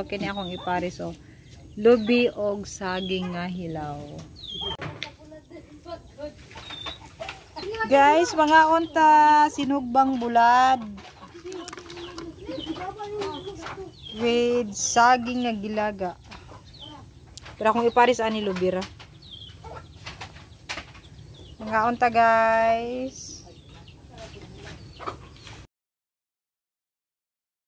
Okay ni akong ipares o. Lubi og saging nga hilaw. Guys, mga unta, sinugbang bulad. With saging nga gilaga. Pero akong ipares ani lubira. Mga unta guys.